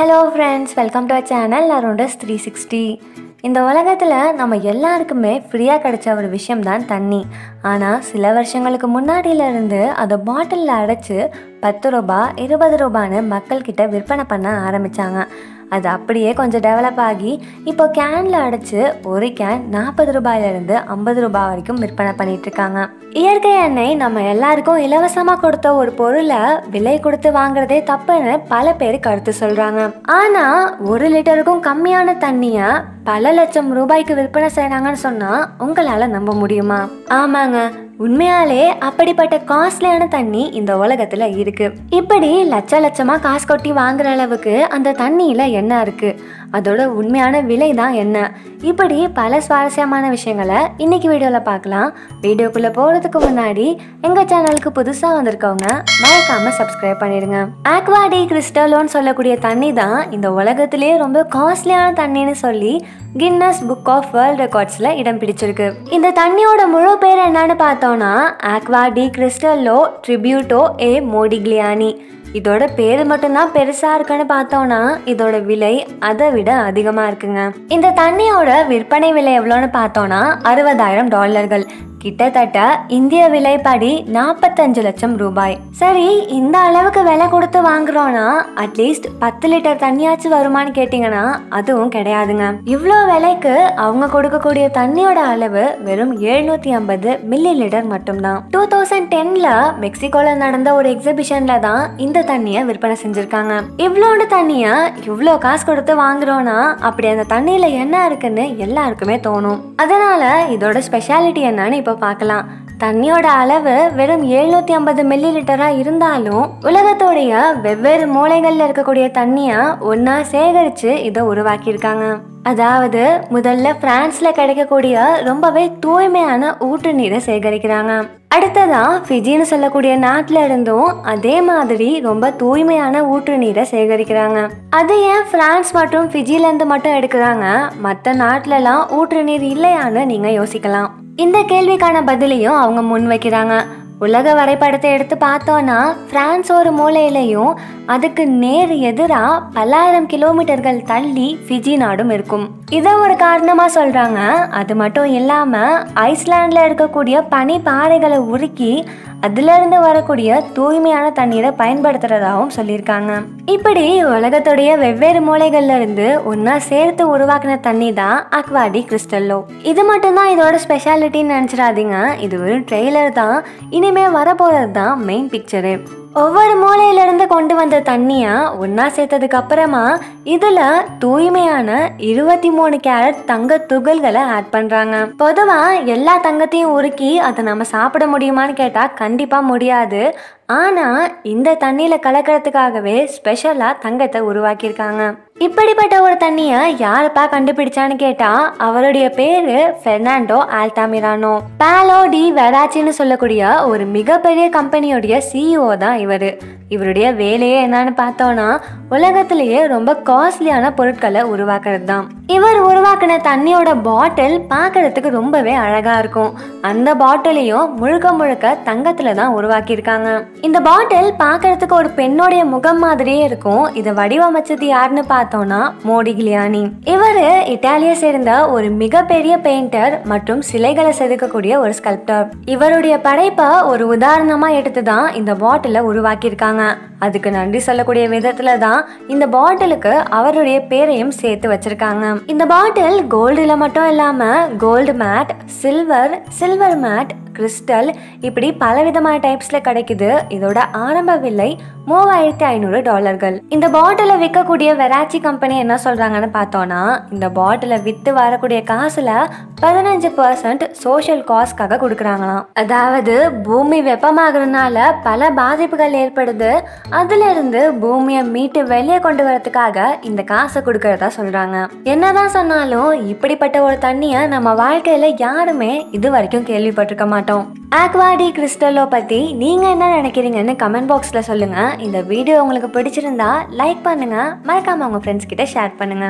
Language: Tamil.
Hello friends welcome to channel around us three sixty இந்த உலகத்தில் நம்ம எல்லாருக்குமே ஃப்ரீயாக கிடைச்ச ஒரு விஷயம் தான் தண்ணி. ஆனால் சில வருஷங்களுக்கு முன்னாடியிலேருந்து அதை பாட்டிலில் அடைச்சி பத்து ரூபா இருபது ரூபான்னு மக்கள்கிட்ட விற்பனை பண்ண ஆரம்பித்தாங்க அது அப்படியே கொஞ்சம் டெவலப் ஆகி இப்போ கேனில் அடைச்சு ஒரு கேன் நாற்பது ரூபாயிலிருந்து ஐம்பது ரூபாய் வரைக்கும் விற்பனை பண்ணிட்டு இருக்காங்க. இயற்கை எண்ணெய் நம்ம எல்லாருக்கும் இலவசமாக கொடுத்த ஒரு பொருளை விலை கொடுத்து வாங்குறதே தப்புன்னு பல பேர் கருத்து சொல்றாங்க. ஆனா ஒரு லிட்டருக்கும் கம்மியான தண்ணிய பல லட்சம் ரூபாய்க்கு விற்பனை செய்கிறாங்கன்னு சொன்னா உங்களால நம்ப முடியுமா? ஆமாங்க. உண்மையாலே அப்படிப்பட்ட காஸ்ட்லியான தண்ணி இந்த உலகத்துல இருக்கு. இப்படி லட்ச லட்சமா காசு கொட்டி வாங்குற அளவுக்கு அந்த தண்ணியில என்ன இருக்கு? அதோட உண்மையான விலை தான் என்ன? இப்படி பல சுவாரஸ்யமான விஷயங்களை இன்னைக்கு வீடியோவில் பார்க்கலாம். வீடியோக்குள்ளே போகிறதுக்கு முன்னாடி எங்கள் சேனலுக்கு புதுசாக வந்திருக்கவங்க மறக்காம சப்ஸ்கிரைப் பண்ணிடுங்க. ஆக்வாடி கிறிஸ்டலோன்னு சொல்லக்கூடிய தண்ணி தான் இந்த உலகத்திலேயே ரொம்ப காஸ்ட்லியான தண்ணின்னு சொல்லி கின்னஸ் புக் ஆஃப் வேர்ல்ட் ரெக்கார்ட்ஸில் இடம் பிடிச்சிருக்கு. இந்த தண்ணியோட முழு பேர் என்னன்னு பார்த்தோம்னா ஆக்வா டி கிறிஸ்டல்லோ ட்ரிபியூட்டோ ஏ மோடிக்லியானி இதோட பேர் மட்டும்தான் பெருசா இருக்குன்னு பார்த்தோம்னா இதோட விலை அதை விட அதிகமா இருக்குங்க. இந்த தண்ணியோட விற்பனை விலை எவ்வளோன்னு பார்த்தோம்னா அறுபதாயிரம் டாலர்கள். கிட்டத்தட்ட இந்திய விலைப்படி நாற்பத்தஞ்சு லட்சம் ரூபாய். சரி இந்த அளவுக்கு விலை கொடுத்து வாங்குறோம்னா அட்லீஸ்ட் பத்து லிட்டர் தண்ணியாச்சும் வருமான்னு கேட்டீங்கன்னா அதுவும் கிடையாதுங்க. இவ்வளோ விலைக்கு அவங்க கொடுக்கக்கூடிய தண்ணியோட அளவு வெறும் எழுநூத்தி ஐம்பது மில்லி லிட்டர் மட்டும்தான் டூ தௌசண்ட் டென்ல மெக்சிகோல நடந்த ஒரு எக்ஸிபிஷன்ல தான் இந்த தண்ணியை விற்பனை செஞ்சிருக்காங்க. இவ்வளோண்டு தண்ணியை இவ்வளோ காசு கொடுத்து வாங்குறோம்னா அப்படி அந்த தண்ணியில என்ன இருக்குன்னு எல்லாருக்குமே தோணும். அதனால இதோட ஸ்பெஷாலிட்டி என்னன்னு இப்போ பார்க்கலாம் தண்ணியோட அளவு வெறும் எழுநூற்றி ஐம்பது மில்லி லிட்டராக இருந்தாலும் உலகத்தோடைய வெவ்வேறு மூலைகளில் இருக்கக்கூடிய தண்ணியை ஒன்றா சேகரித்து இதை உருவாக்கியிருக்காங்க. அதாவது முதல்ல பிரான்ஸ்ல கிடைக்கக்கூடிய ரொம்பவே தூய்மையான ஊற்று நீரை சேகரிக்கிறாங்க. அடுத்ததா ஃபிஜின்னு சொல்லக்கூடிய நாட்டில இருந்தும் அதே மாதிரி ரொம்ப தூய்மையான ஊற்று நீரை சேகரிக்கிறாங்க. அது ஏன் பிரான்ஸ் மற்றும் ஃபிஜில இருந்து மட்டும் எடுக்கிறாங்க? மற்ற நாட்டிலலாம் ஊற்று நீர் இல்லையான்னு நீங்க யோசிக்கலாம். இந்த கேள்விக்கான பதிலையும் அவங்க முன் வைக்கிறாங்க. உலக வரைபடத்தை எடுத்து பார்த்தோன்னா பிரான்ஸ் ஒரு மூலையிலையும் அதுக்கு நேர் எதிராக பல்லாயிரம் கிலோமீட்டர்கள் தள்ளி ஃபிஜி நாடும் இருக்கும். இதை ஒரு காரணமா சொல்றாங்க. அது மட்டும் இல்லாம ஐஸ்லாண்ட்ல இருக்கக்கூடிய பனி பாறைகளை உருக்கி அதிலிருந்து வரக்கூடிய தூய்மையான தண்ணீரை பயன்படுத்துறதாகவும் சொல்லியிருக்காங்க. இப்படி உலகத்துடைய வெவ்வேறு மூலைகள்ல இருந்து ஒன்னா சேர்த்து உருவாக்குன தண்ணி தான் அக்வாடி கிறிஸ்டல்லோ இது மட்டும்தான் இதோட ஸ்பெஷாலிட்டின்னு நினைச்சிடாதீங்க. இது ஒரு ட்ரெய்லர் தான். இனிமே வரப்போறது தான் மெயின் பிக்சரு ஒவ்வொரு மூலையிலிருந்து கொண்டு வந்த தண்ணியை ஒன்னா சேர்த்ததுக்கு அப்புறமா இதுல தூய்மையான இருபத்தி மூணு கேரட் தங்க துகள்களை ஆட் பண்றாங்க. பொதுவா எல்லா தங்கத்தையும் உருக்கி அதை நம்ம சாப்பிட முடியுமான்னு கேட்டா கண்டிப்பா முடியாது. ஆனா இந்த தண்ணியில கலக்கிறதுக்காகவே ஸ்பெஷலா தங்கத்தை உருவாக்கியிருக்காங்க. இப்படிப்பட்ட ஒரு தண்ணியை யாருப்பா கண்டுபிடிச்சான்னு கேட்டா அவருடைய பேரு பெர்னாண்டோ ஆல்டாமிரானோ பாலோ டி வெராச்சின்னு சொல்லக்கூடிய ஒரு மிகப்பெரிய கம்பெனியோடைய சிஇஓ தான் இவர். இவருடைய வேலையே என்னன்னு பார்த்தோம்னா உலகத்திலேயே ரொம்ப காஸ்ட்லியான பொருட்களை உருவாக்குறது தான் இவர் உருவாக்கின தண்ணியோட பாட்டில் பார்க்கறதுக்கு ரொம்பவே அழகா இருக்கும். அந்த பாட்டிலையும் முழுக்க முழுக்க தங்கத்துல தான் உருவாக்கியிருக்காங்க. இந்த பாட்டில் பார்க்கறதுக்கு ஒரு பெண்ணோடைய முகம் மாதிரியே இருக்கும். இதை வடிவமைச்சது யாருன்னு பார்த்தோம்னா மோடிகிலியானி இவர் இட்டாலியை சேர்ந்த ஒரு மிகப்பெரிய பெயிண்டர் மற்றும் சிலைகளை செதுக்கக்கூடிய ஒரு ஸ்கல்ப்டர் இவருடைய படைப்பை ஒரு உதாரணமா எடுத்து தான் இந்த பாட்டிலை உருவாக்கியிருக்காங்க. அதுக்கு நன்றி சொல்லக்கூடிய விதத்துல தான் இந்த பாட்டிலுக்கு அவருடைய பேரையும் சேர்த்து வச்சிருக்காங்க. இந்த பாட்டில் கோல்டுல மட்டும் இல்லாம gold matte silver silver matte crystal இப்படி பலவிதமான டைப்ஸ்ல கிடைக்குது. இதோட ஆரம்ப விலை மூவாயிரத்தி ஐநூறு டாலர்கள். இந்த பாட்டிலை விற்கக்கூடிய வெராச்சி கம்பெனி என்ன சொல்றாங்கன்னு பார்த்தோம்னா இந்த பாட்டிலை வித்து வரக்கூடிய காசுல பதினஞ்சு பர்சன்ட் சோஷியல் காஸ்ட்காக கொடுக்குறாங்களாம். அதாவது பூமி வெப்பமாகறதுனால பல பாதிப்புகள் ஏற்படுது. அதுல இருந்து பூமியை மீட்டு வெளியே கொண்டு வரதுக்காக இந்த காசை கொடுக்கறதா சொல்றாங்க. என்னதான் சொன்னாலும் இப்படிப்பட்ட ஒரு தண்ணியை நம்ம வாழ்க்கையில யாருமே இது வரைக்கும் கேள்விப்பட்டிருக்க மாட்டோம். ஆக்வாடி கிறிஸ்டலோ பத்தி நீங்க என்ன நினைக்கிறீங்கன்னு கமெண்ட் பாக்ஸ்ல சொல்லுங்க. இந்த வீடியோ உங்களுக்கு பிடிச்சிருந்தா லைக் பண்ணுங்க. மறக்காம உங்க ஃப்ரெண்ட்ஸ் கிட்ட ஷேர் பண்ணுங்க.